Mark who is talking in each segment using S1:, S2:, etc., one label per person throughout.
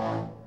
S1: you.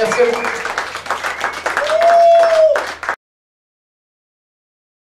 S1: Gracias.